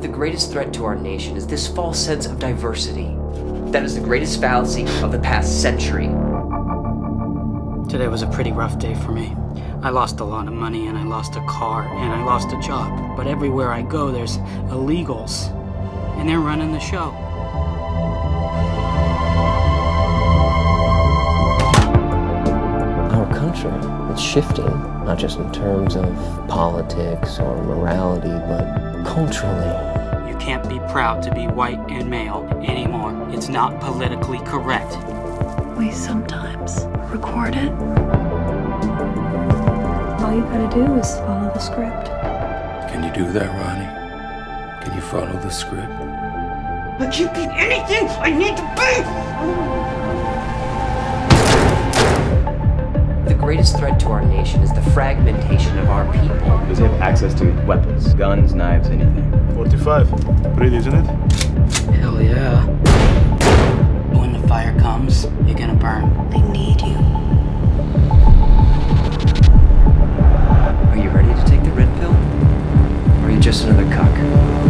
The greatest threat to our nation is this false sense of diversity. That is the greatest fallacy of the past century. Today was a pretty rough day for me. I lost a lot of money and I lost a car and I lost a job. But everywhere I go, there's illegals and they're running the show. Our country, it's shifting, not just in terms of politics or morality, but culturally. You can't be proud to be white and male anymore. It's not politically correct. We sometimes record it. All you gotta do is follow the script. Can you do that, Ronnie? Can you follow the script? I can't be anything I need to be! Greatest threat to our nation is the fragmentation of our people. Because they have access to weapons, guns, knives, anything. 45. Pretty, isn't it? Hell yeah. When the fire comes, you're gonna burn. I need you. Are you ready to take the red pill? Or are you just another cuck?